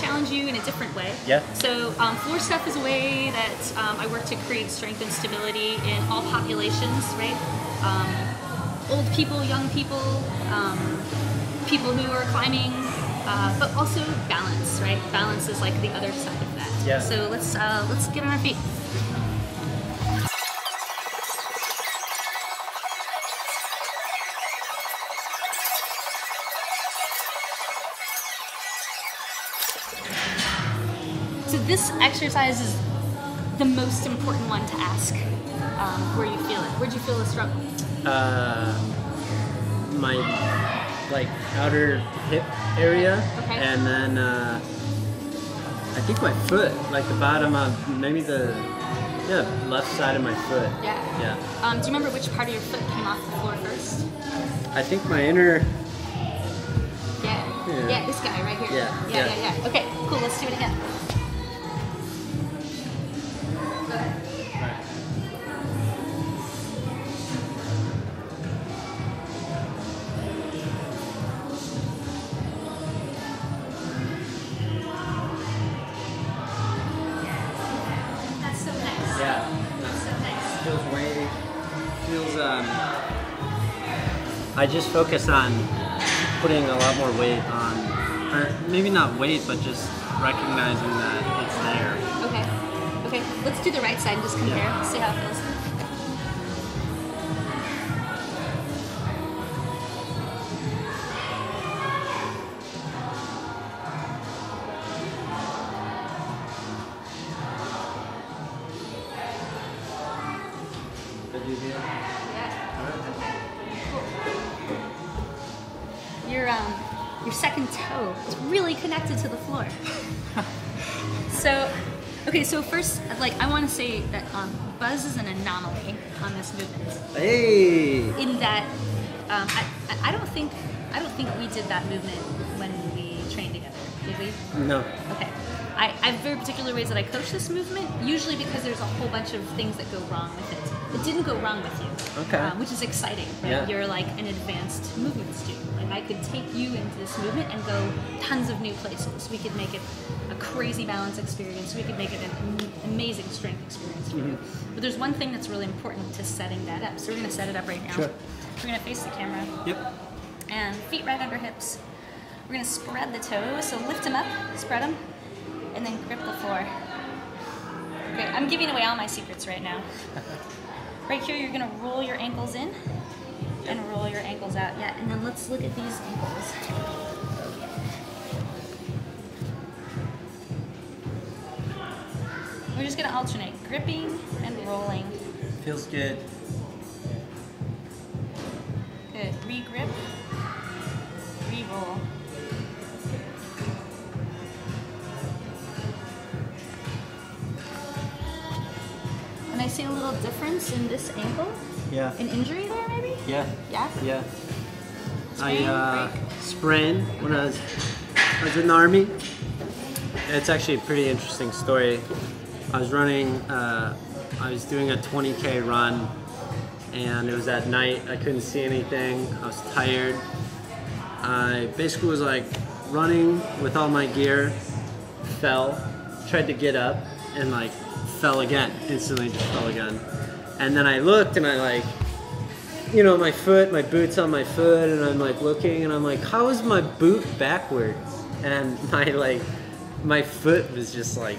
challenge you in a different way. Yeah. So um, floor stuff is a way that um, I work to create strength and stability in all populations, right? Um, old people, young people, um, people who are climbing, uh, but also balance, right? Balance is like the other side of that. Yeah. So let's uh, let's get on our feet. This exercise is the most important one to ask um, where you feel it. Where'd you feel the struggle? Uh, my like outer hip area, Okay. and then uh, I think my foot, like the bottom of maybe the yeah left side of my foot. Yeah. Yeah. Um, do you remember which part of your foot came off the floor first? I think my inner. Yeah. Yeah. Yeah, this guy right here. Yeah, Yeah, yeah. yeah, yeah. Okay, cool. Let's do it again. I just focus on putting a lot more weight on, or maybe not weight, but just recognizing that it's there. Okay. Okay. Let's do the right side and just compare. Yeah. See how it feels. Toe is really connected to the floor. so, okay. So first, like, I want to say that um, Buzz is an anomaly on this movement. Hey. In that, um, I, I- I don't think I don't think we did that movement when we trained together. Did we? No. Okay. I, I have very particular ways that I coach this movement, usually because there's a whole bunch of things that go wrong with it. It didn't go wrong with you, Okay. uh, which is exciting. Right? Yeah. You're like an advanced movement student. Like I could take you into this movement and go tons of new places. We could make it a crazy balance experience. We could make it an amazing strength experience for you. But there's one thing that's really important to setting that up. So we're going to set it up right now. Sure. We're going to face the camera Yep. and feet right under hips. We're gonna spread the toes, so lift them up, spread them, and then grip the floor. Okay, I'm giving away all my secrets right now. Right here, you're gonna roll your ankles in and roll your ankles out. Yeah, and then let's look at these ankles. We're just gonna alternate gripping and rolling. Feels good. See a little difference in this ankle. Yeah. An injury there, maybe? Yeah. Yeah? Yeah. Sprain, I uh, sprained when I was, I was in the army. It's actually a pretty interesting story. I was running, uh, I was doing a 20k run, and it was at night. I couldn't see anything. I was tired. I basically was like running with all my gear, fell, tried to get up, and like fell again. Instantly just fell again. And then I looked and I like you know, my foot, my boot's on my foot, and I'm like looking, and I'm like, how is my boot backwards? And my like, my foot was just like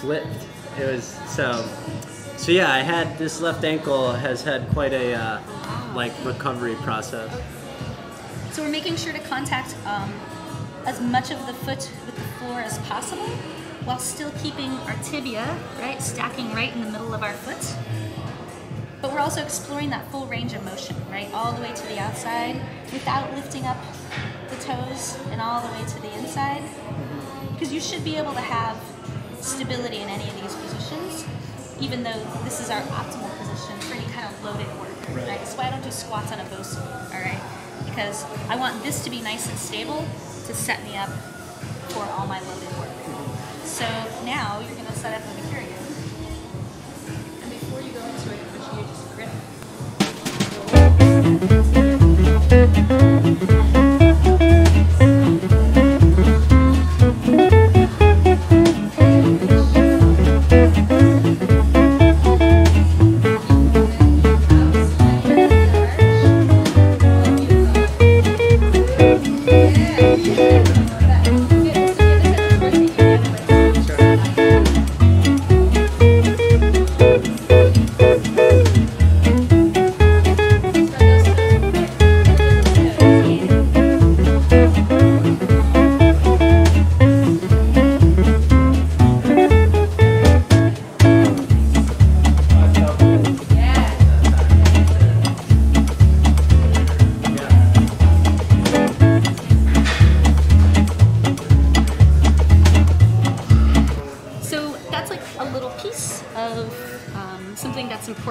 flipped. It was so, so yeah. I had this left ankle has had quite a uh, like recovery process. So we're making sure to contact um, as much of the foot with the floor as possible while still keeping our tibia, right, stacking right in the middle of our foot. But we're also exploring that full range of motion, right, all the way to the outside without lifting up the toes and all the way to the inside. Because you should be able to have stability in any of these positions, even though this is our optimal position for any kind of loaded work, right? Right. That's why I don't do squats on a Bosu, all right? Because I want this to be nice and stable to set me up for all my loaded work. So now you're gonna set up over here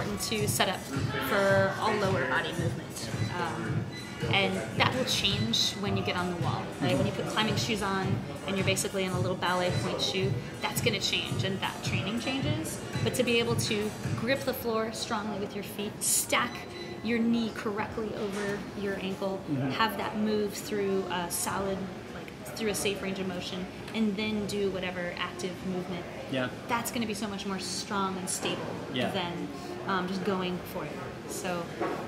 to set up for all lower body movement. Um, and that will change when you get on the wall. Right? When you put climbing shoes on and you're basically in a little ballet pointe shoe, that's going to change and that training changes. But to be able to grip the floor strongly with your feet, stack your knee correctly over your ankle, have that move through a solid, like through a safe range of motion, and then do whatever active movement. Yeah. That's going to be so much more strong and stable Yeah. than um, just going for it. So,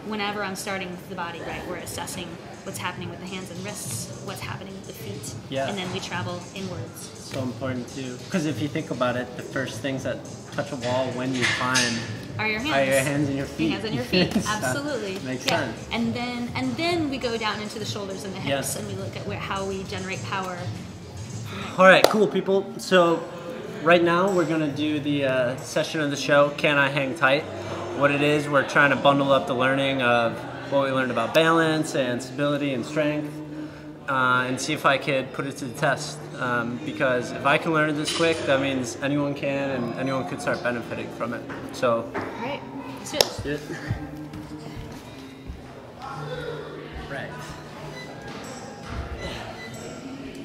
whenever I'm starting with the body, right, we're assessing what's happening with the hands and wrists, what's happening with the feet, Yeah. and then we travel inwards. So important too. Because if you think about it, the first things that touch a wall when you climb Are your hands? are your hands and your feet. Your hands and your feet, absolutely. Makes yeah. sense. And then and then we go down into the shoulders and the hips, Yeah. and we look at where, how we generate power. All right, cool people. So right now we're gonna do the uh, session of the show. Can I hang tight? What it is, we're trying to bundle up the learning of what we learned about balance and stability and strength, uh, and see if I could put it to the test. Um, because if I can learn it this quick, that means anyone can, and anyone could start benefiting from it. So. All right, let's do it. do it. Right.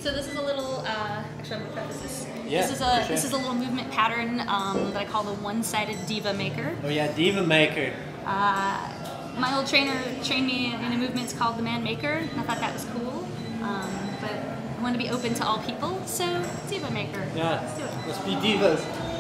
So this is a little. Uh, actually, I'm gonna preface this. Yeah, this is a sure. this is a little movement pattern um, that I call the one-sided diva maker. Oh yeah, Diva Maker. Uh, my old trainer trained me in a movement it's called the man maker, and I thought that was cool. Um, but I want to be open to all people, so diva maker. Yeah, Let's do it. let's be divas.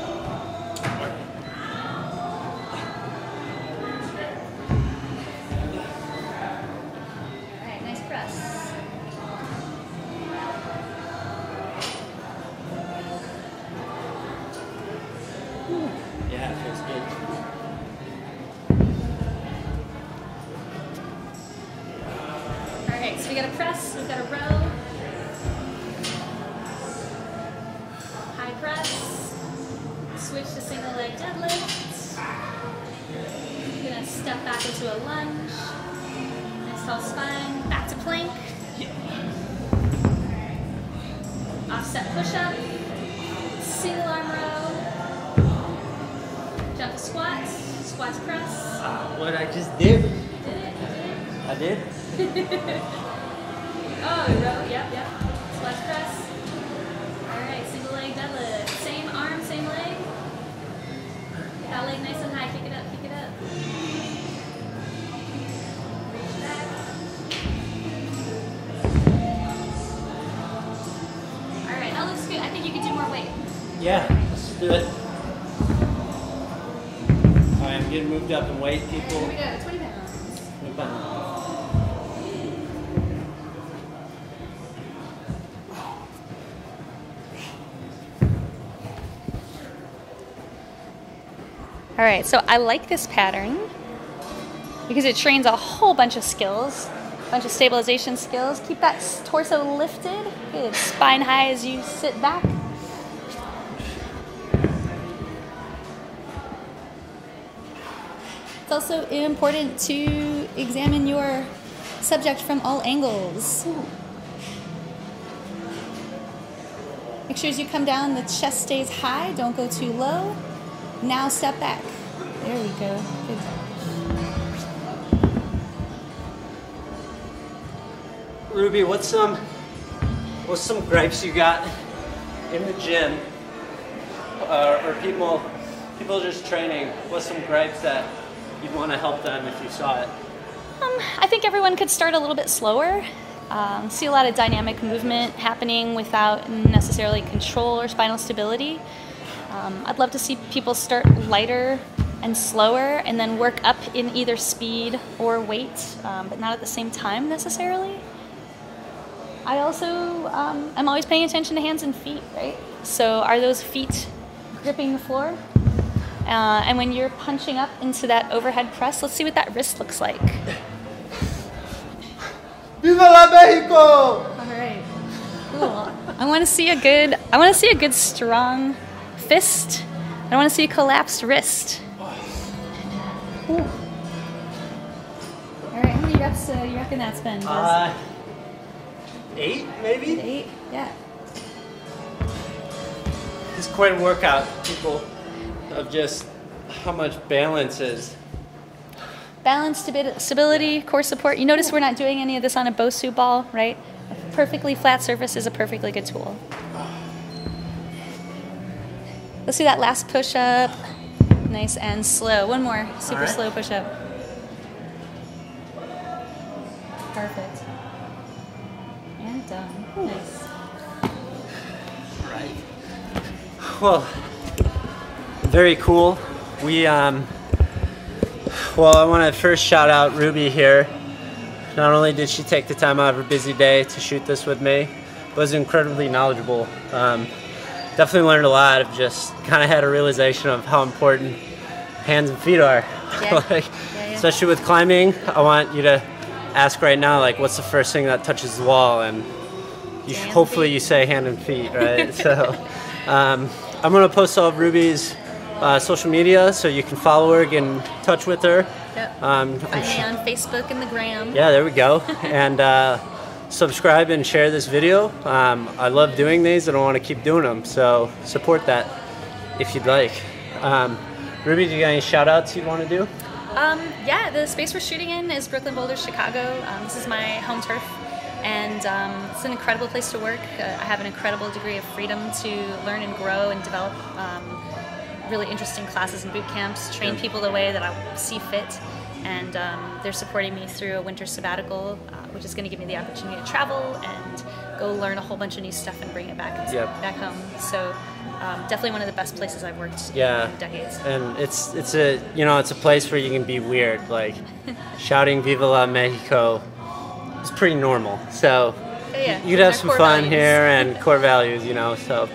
Yeah, it feels good. All right, so we got a press, we've got a row, high press, switch to single leg deadlift. You're gonna step back into a lunge, nice tall spine, back to plank. Offset push up, single arm row, squats, press. Ah, what I just did. Did it, did it. I did. Oh, row, yep, yep. Squats press. Alright, single leg deadlift. Same arm, same leg. That leg nice and high. Kick it up, kick it up. Reach back. Alright, that looks good. I think you could do more weight. Yeah, let's do it. All right, moved up in weight, people. Here we go, 20 pounds. Move on. All right, so I like this pattern because it trains a whole bunch of skills, a bunch of stabilization skills. Keep that torso lifted, good. Spine high as you sit back. Also important to examine your subject from all angles. Make sure as you come down, the chest stays high, don't go too low. Now step back. There we go. Good. Ruby, what's some what's some gripes you got in the gym, uh, or people people just training? What's some gripes that you'd want to help them if you saw it? Um, I think everyone could start a little bit slower. Um, see a lot of dynamic movement happening without necessarily control or spinal stability. Um, I'd love to see people start lighter and slower and then work up in either speed or weight, um, but not at the same time necessarily. I also um, I'm always paying attention to hands and feet, right? So are those feet gripping the floor? Uh, and when you're punching up into that overhead press, let's see what that wrist looks like. Viva la Mexico! All right. Cool. I want to see a good. I want to see a good strong fist. I want to see a collapsed wrist. Ooh. All right. How many reps uh, you reckon that's been? Uh, eight maybe. Eight. Yeah. It's quite a workout, people, of just how much balance is balance, stability, core support. You notice we're not doing any of this on a Bosu ball, right? A perfectly flat surface is a perfectly good tool. Let's do that last push up. Nice and slow. One more super All right. slow push up. Perfect. And done. Nice. Right. Well, very cool. We, um, well, I want to first shout out Ruby here. Not only did she take the time out of her busy day to shoot this with me, but was incredibly knowledgeable. Um, definitely learned a lot of just kind of had a realization of how important hands and feet are. Yeah. like, Yeah, yeah. Especially with climbing, I want you to ask right now, like, what's the first thing that touches the wall? And you, hopefully feet. you say hand and feet, right? so um, I'm gonna post all of Ruby's uh, social media so you can follow her, get in touch with her. Yep. Um, Find me on Facebook and the gram. yeah, there we go. and uh, subscribe and share this video. Um, I love doing these and I want to keep doing them. So support that if you'd like. Um, Ruby, do you got any shout outs you'd want to do? Um, yeah, the space we're shooting in is Brooklyn Boulder, Chicago. Um, this is my home turf, and um, it's an incredible place to work. Uh, I have an incredible degree of freedom to learn and grow and develop um, really interesting classes and boot camps, train people the way that I see fit. And um, they're supporting me through a winter sabbatical, uh, which is going to give me the opportunity to travel and go learn a whole bunch of new stuff and bring it back Yep. back home. So um, definitely one of the best places I've worked Yeah. in decades. And it's it's a you know it's a place where you can be weird, like shouting "Viva la Mexico" is pretty normal. So yeah, you could have some fun values. here and core values, you know. So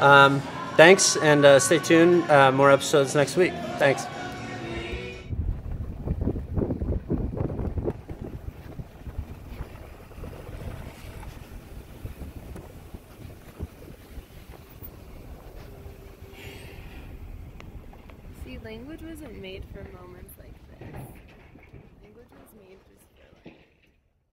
um, thanks and uh, stay tuned. Uh, more episodes next week. Thanks.